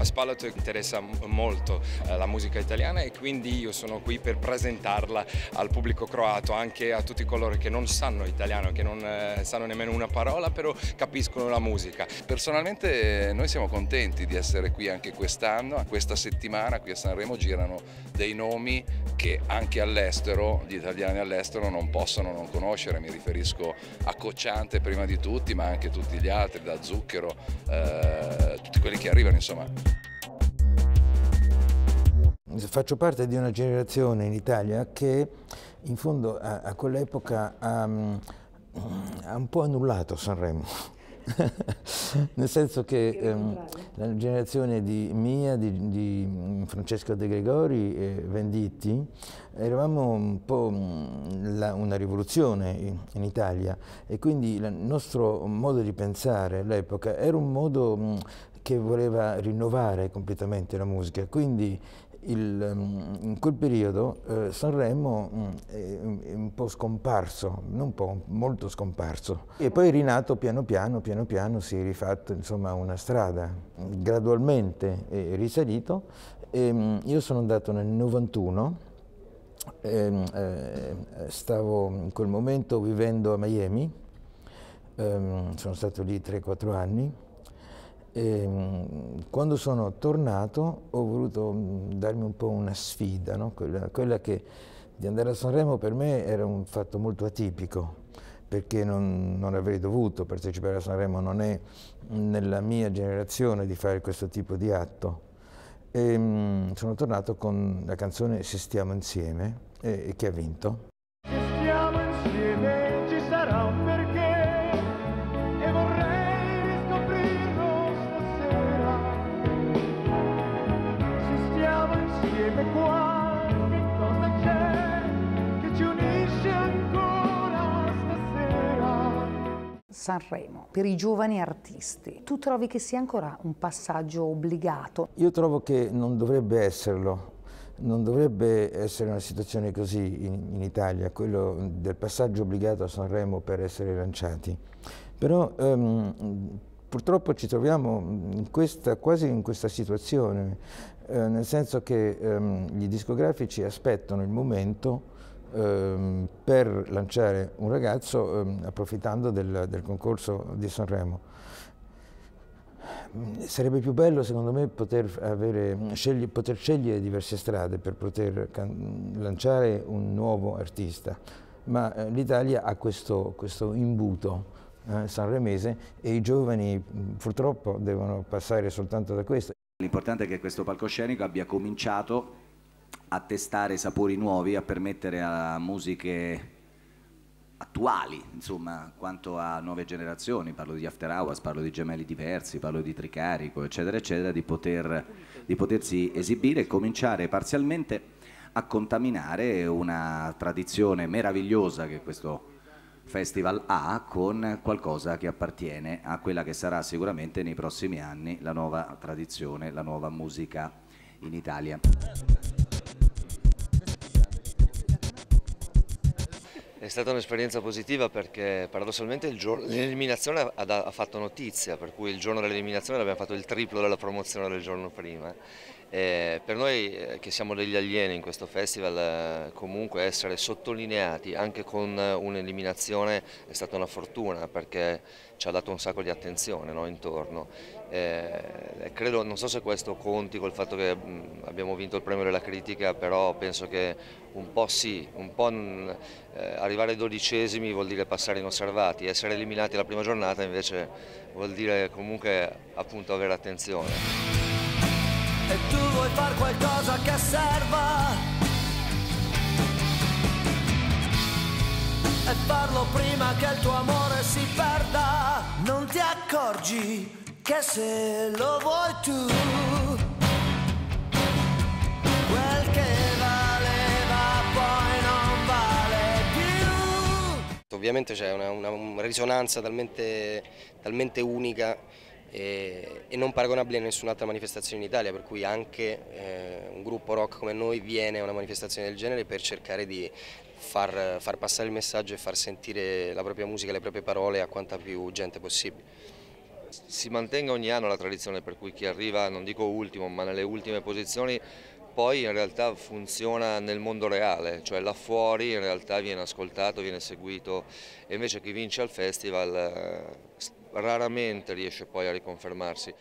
A Spalato interessa molto eh, la musica italiana e quindi io sono qui per presentarla al pubblico croato, anche a tutti coloro che non sanno italiano, che non eh, sanno nemmeno una parola, però capiscono la musica. Personalmente noi siamo contenti di essere qui anche quest'anno, questa settimana qui a Sanremo girano dei nomi che anche all'estero, gli italiani all'estero non possono non conoscere, mi riferisco a Cocciante prima di tutti, ma anche tutti gli altri, da Zucchero, eh, tutti quelli che arrivano insomma. Faccio parte di una generazione in Italia che in fondo a, a quell'epoca ha, ha un po' annullato Sanremo. Nel senso che ehm, la generazione di mia, di, di Francesco De Gregori e Venditti, eravamo un po' la, una rivoluzione in, in, Italia e quindi il nostro modo di pensare all'epoca era un modo mh, che voleva rinnovare completamente la musica. Quindi il, mm, in quel periodo eh, Sanremo mm, è, è, un po' scomparso, non un po', molto scomparso. E poi è rinato piano piano, piano piano si è rifatto insomma una strada, gradualmente è risalito. E, mm, io sono andato nel 91, e, eh, stavo in quel momento vivendo a Miami, ehm, sono stato lì 3-4 anni e, ehm, quando sono tornato ho voluto mm, darmi un po' una sfida, no? quella, quella, che di andare a Sanremo per me era un fatto molto atipico, perché non, non, avrei dovuto partecipare a Sanremo, non è nella mia generazione di fare questo tipo di atto. E, um, sono tornato con la canzone Se stiamo insieme, e, che ha vinto. Sanremo per i giovani artisti. Tu trovi che sia ancora un passaggio obbligato? Io trovo che non dovrebbe esserlo. Non dovrebbe essere una situazione così in, in Italia, quello del passaggio obbligato a Sanremo per essere lanciati. Però um, purtroppo ci troviamo in questa, quasi in questa situazione, eh, nel senso che um, gli discografici aspettano il momento ehm, per lanciare un ragazzo ehm, approfittando del, del, concorso di Sanremo. Sarebbe più bello secondo me poter, avere, scegli, poter scegliere diverse strade per poter lanciare un nuovo artista, ma eh, l'Italia ha questo, questo imbuto eh, sanremese e i giovani purtroppo devono passare soltanto da questo. L'importante è che questo palcoscenico abbia cominciato a testare sapori nuovi, a permettere a musiche attuali, insomma, quanto a nuove generazioni, parlo di After Hours, parlo di gemelli diversi, parlo di Tricarico, eccetera, eccetera, di, poter, di potersi esibire e cominciare parzialmente a contaminare una tradizione meravigliosa che questo festival ha con qualcosa che appartiene a quella che sarà sicuramente nei prossimi anni la nuova tradizione, la nuova musica in Italia. È stata un'esperienza positiva perché paradossalmente l'eliminazione ha, ha, fatto notizia, per cui il giorno dell'eliminazione abbiamo fatto il triplo della promozione del giorno prima. E per noi eh, che siamo degli alieni in questo festival eh, comunque essere sottolineati anche con un'eliminazione è stata una fortuna perché ci ha dato un sacco di attenzione no, intorno. E credo, non so se questo conti col fatto che abbiamo vinto il premio della critica, però penso che un po' sì, un po' eh, arrivare ai dodicesimi vuol dire passare inosservati, essere eliminati la prima giornata invece vuol dire comunque appunto avere attenzione e tu vuoi fare qualcosa che serva? E farlo prima che il tuo amore si perda. Non ti accorgi che se lo vuoi tu quel che valeva poi non vale più. Ovviamente c'è una, una, una risonanza talmente, talmente unica e, e non paragonabile a nessun'altra manifestazione in Italia, per cui anche eh, un gruppo rock come noi viene a una manifestazione del genere per cercare di far, far passare il messaggio e far sentire la propria musica, le proprie parole a quanta più gente possibile. Si mantenga ogni anno la tradizione per cui chi arriva, non dico ultimo, ma nelle ultime posizioni poi in realtà funziona nel mondo reale, cioè là fuori in realtà viene ascoltato, viene seguito e invece chi vince al festival eh, raramente riesce poi a riconfermarsi.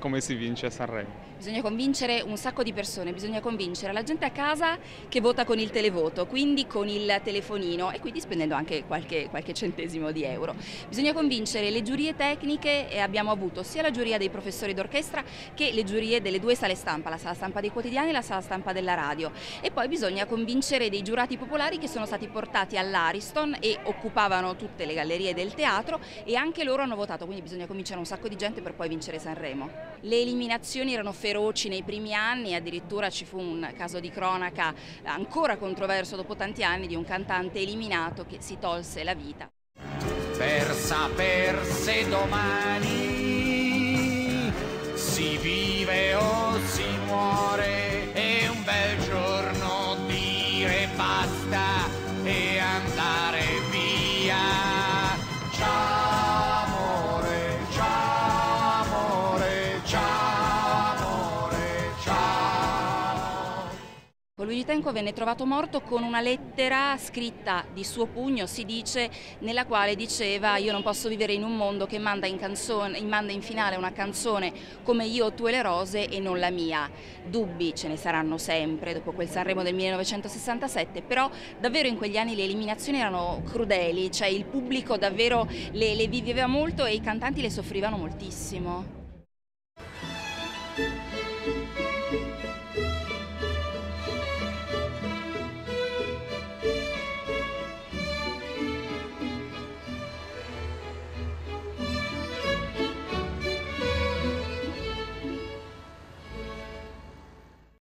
Come si vince a Sanremo? Bisogna convincere un sacco di persone, bisogna convincere la gente a casa che vota con il televoto, quindi con il telefonino e quindi spendendo anche qualche, qualche centesimo di euro. Bisogna convincere le giurie tecniche e abbiamo avuto sia la giuria dei professori d'orchestra che le giurie delle due sale stampa, la sala stampa dei quotidiani e la sala stampa della radio. E poi bisogna convincere dei giurati popolari che sono stati portati all'Ariston e occupavano tutte le gallerie del teatro e anche loro hanno votato, quindi bisogna convincere un sacco di gente per poi vincere Sanremo. Le eliminazioni erano feroci nei primi anni, addirittura ci fu un caso di cronaca ancora controverso dopo tanti anni di un cantante eliminato che si tolse la vita. Per saper se domani si vive o Luigi Tenco venne trovato morto con una lettera scritta di suo pugno, si dice, nella quale diceva io non posso vivere in un mondo che manda in, canzone, manda in finale una canzone come Io, tu e le rose e non la mia. Dubbi ce ne saranno sempre dopo quel Sanremo del 1967, però davvero in quegli anni le eliminazioni erano crudeli, cioè il pubblico davvero le, le viveva molto e i cantanti le soffrivano moltissimo.